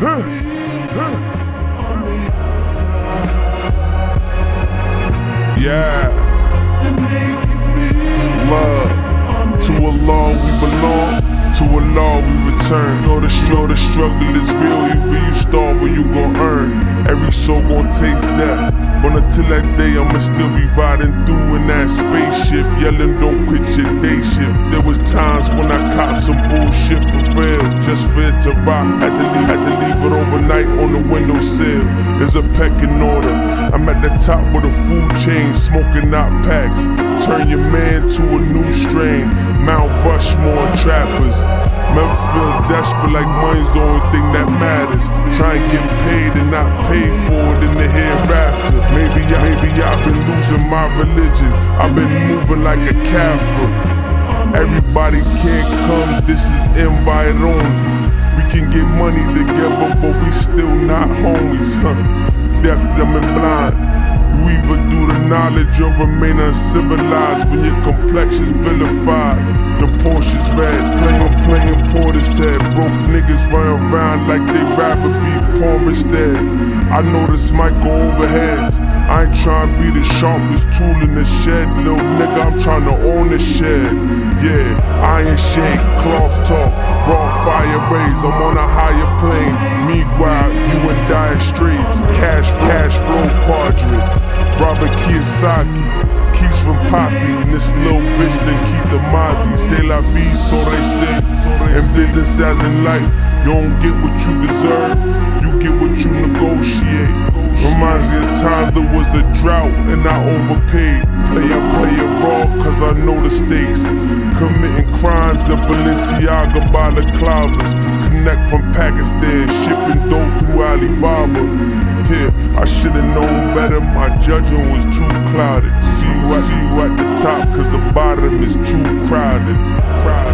Yeah. Love. To a law we belong. To a law we return. Know the, the struggle is real. Even you starve or you gon' earn. Every soul gon' taste death. But until that day, I'ma still be riding through in that spaceship, yelling, don't quit your day shift. There was times when I copped some bullshit for real, just for it to rock. Had to leave, had to leave it overnight on the windowsill. There's a pecking order. I'm at the top with a food chain, smoking out packs. Turn your man to a new strain. Mount Rushmore trappers. Never feel desperate like money's the only thing that matters. Try and get paid and not pay for it in the hereafter. Maybe, maybe I've been losing my religion. I've been moving like a Catholic. Everybody can't come, this is invite only. Can get money together, but we still not homies, huh? Deaf, dumb, and blind. You either do the knowledge or remain uncivilized when your complexion's vilified. The Porsche's red, playing, playing Portishead. Broke niggas run around like they rather be poor instead. I know this mic go overheads. I ain't trying to be the sharpest tool in the shed, little nigga. To own the shed. Yeah, iron shake, cloth talk, raw fire rays. I'm on a higher plane. Me Meanwhile, you in dire straits. Cash, cash flow quadrant. Robert Kiyosaki. Keys from Poppy, and this little bitch then keep the Mozzie. Say la vie, so they say. In business as in life, you don't get what you deserve, you get what you negotiate. Reminds me of times there was a drought and I overpaid. Play I play it raw cause I know the stakes. Committing crimes in Balenciaga by the balaclavas. Connect from Pakistan, shipping dope through Alibaba. Yeah, I should've known better, my judging was too clouded. See you at, see you at the top cause the bottom is too crowded. crowded.